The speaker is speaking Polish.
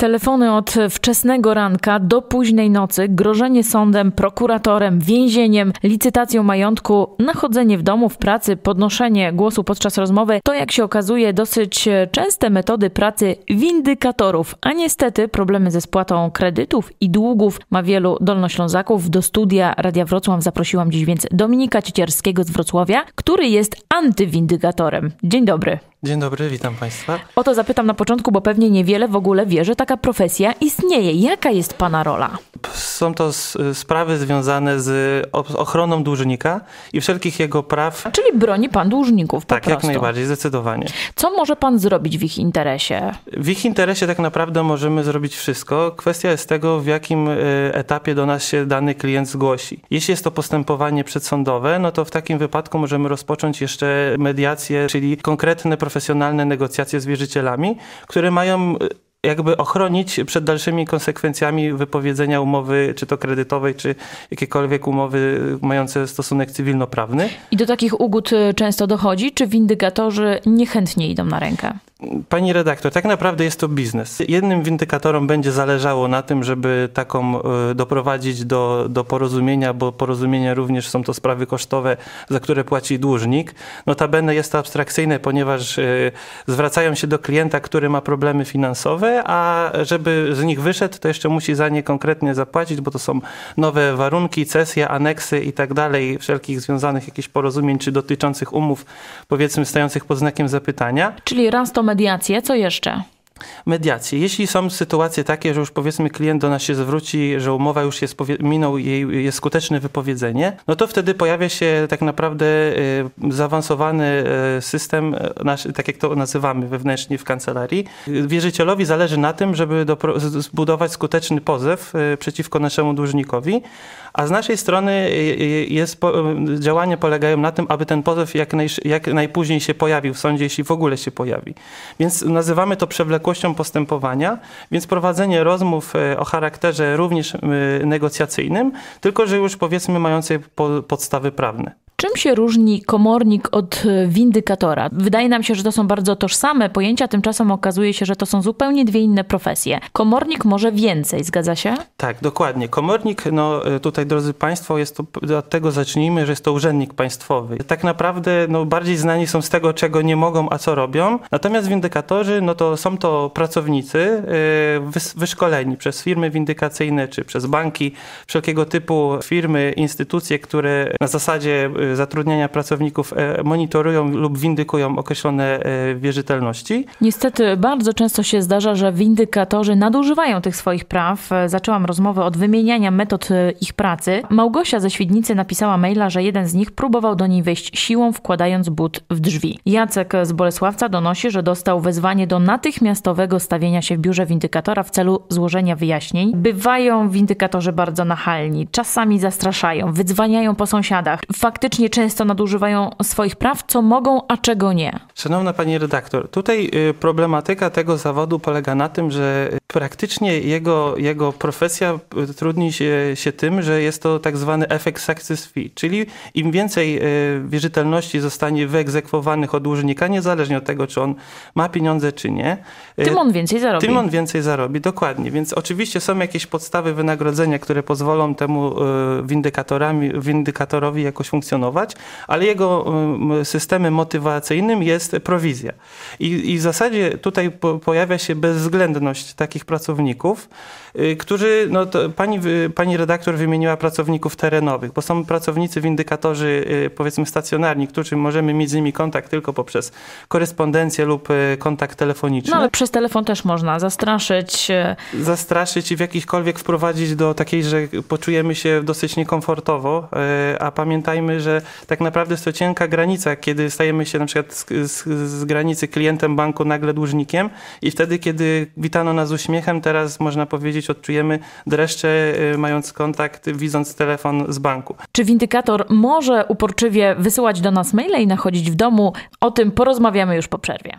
Telefony od wczesnego ranka do późnej nocy, grożenie sądem, prokuratorem, więzieniem, licytacją majątku, nachodzenie w domu, w pracy, podnoszenie głosu podczas rozmowy to, jak się okazuje, dosyć częste metody pracy windykatorów. A niestety problemy ze spłatą kredytów i długów ma wielu dolnoślązaków. Do studia Radia Wrocław zaprosiłam dziś więc Dominika Ciecierskiego z Wrocławia, który jest antywindykatorem. Dzień dobry. Dzień dobry, witam Państwa. O to zapytam na początku, bo pewnie niewiele w ogóle wie, że taka profesja istnieje. Jaka jest Pana rola? Są to sprawy związane z ochroną dłużnika i wszelkich jego praw. Czyli broni Pan dłużników, po Tak, prostu. jak najbardziej, zdecydowanie. Co może Pan zrobić w ich interesie? W ich interesie tak naprawdę możemy zrobić wszystko. Kwestia jest tego, w jakim e, etapie do nas się dany klient zgłosi. Jeśli jest to postępowanie przedsądowe, no to w takim wypadku możemy rozpocząć jeszcze mediację, czyli konkretne profesjonalne negocjacje z wierzycielami, które mają jakby ochronić przed dalszymi konsekwencjami wypowiedzenia umowy, czy to kredytowej, czy jakiekolwiek umowy mające stosunek cywilnoprawny. I do takich ugód y, często dochodzi, czy windykatorzy niechętnie idą na rękę? Pani redaktor, tak naprawdę jest to biznes. Jednym windykatorom będzie zależało na tym, żeby taką y, doprowadzić do, do porozumienia, bo porozumienia również są to sprawy kosztowe, za które płaci dłużnik. Notabene jest to abstrakcyjne, ponieważ y, zwracają się do klienta, który ma problemy finansowe, a żeby z nich wyszedł, to jeszcze musi za nie konkretnie zapłacić, bo to są nowe warunki, cesje, aneksy i tak dalej, wszelkich związanych jakichś porozumień czy dotyczących umów, powiedzmy, stających pod znakiem zapytania. Czyli raz to mediacje, co jeszcze? Mediacje. Jeśli są sytuacje takie, że już powiedzmy klient do nas się zwróci, że umowa już jest, minął jej jest skuteczne wypowiedzenie, no to wtedy pojawia się tak naprawdę y, zaawansowany y, system, y, tak jak to nazywamy wewnętrznie w kancelarii. Wierzycielowi zależy na tym, żeby zbudować skuteczny pozew przeciwko naszemu dłużnikowi, a z naszej strony jest, działania polegają na tym, aby ten pozew jak, naj, jak najpóźniej się pojawił w sądzie, jeśli w ogóle się pojawi. Więc nazywamy to przewlekłością szybkością postępowania, więc prowadzenie rozmów e, o charakterze również e, negocjacyjnym, tylko że już powiedzmy mającej podstawy prawne. Czym się różni komornik od e, windykatora? Wydaje nam się, że to są bardzo tożsame pojęcia, tymczasem okazuje się, że to są zupełnie dwie inne profesje. Komornik może więcej, zgadza się? Tak, dokładnie. Komornik, no e, tutaj drodzy Państwo, jest to, od tego zacznijmy, że jest to urzędnik państwowy. Tak naprawdę no, bardziej znani są z tego, czego nie mogą, a co robią. Natomiast windykatorzy, no to są to pracownicy e, wyszkoleni przez firmy windykacyjne, czy przez banki, wszelkiego typu firmy, instytucje, które na zasadzie zatrudniania pracowników e, monitorują lub windykują określone e, wierzytelności. Niestety bardzo często się zdarza, że windykatorzy nadużywają tych swoich praw. E, zaczęłam rozmowę od wymieniania metod ich pracy. Małgosia ze Świdnicy napisała maila, że jeden z nich próbował do niej wejść siłą, wkładając but w drzwi. Jacek z Bolesławca donosi, że dostał wezwanie do natychmiastowego stawienia się w biurze windykatora w celu złożenia wyjaśnień. Bywają windykatorzy bardzo nachalni, czasami zastraszają, wydzwaniają po sąsiadach. Faktycznie faktycznie często nadużywają swoich praw, co mogą, a czego nie. Szanowna pani redaktor, tutaj y, problematyka tego zawodu polega na tym, że praktycznie jego, jego profesja trudni się, się tym, że jest to tak zwany efekt success fee, czyli im więcej y, wierzytelności zostanie wyegzekwowanych od dłużnika, niezależnie od tego, czy on ma pieniądze, czy nie. Tym on więcej zarobi. Tym on więcej zarobi, dokładnie. Więc oczywiście są jakieś podstawy wynagrodzenia, które pozwolą temu windykatorami, windykatorowi jakoś funkcjonować ale jego systemem motywacyjnym jest prowizja. I, i w zasadzie tutaj po, pojawia się bezwzględność takich pracowników, y, którzy, no pani, pani redaktor wymieniła pracowników terenowych, bo są pracownicy windykatorzy, y, powiedzmy stacjonarni, którzy możemy mieć z nimi kontakt tylko poprzez korespondencję lub y, kontakt telefoniczny. No ale przez telefon też można zastraszyć. Zastraszyć i w jakichkolwiek wprowadzić do takiej, że poczujemy się dosyć niekomfortowo, a pamiętajmy, że tak naprawdę jest to cienka granica, kiedy stajemy się na przykład z, z, z granicy klientem banku nagle dłużnikiem i wtedy, kiedy witano nas uśmiechem, teraz można powiedzieć odczujemy dreszcze y, mając kontakt, widząc telefon z banku. Czy windykator może uporczywie wysyłać do nas maile i nachodzić w domu? O tym porozmawiamy już po przerwie.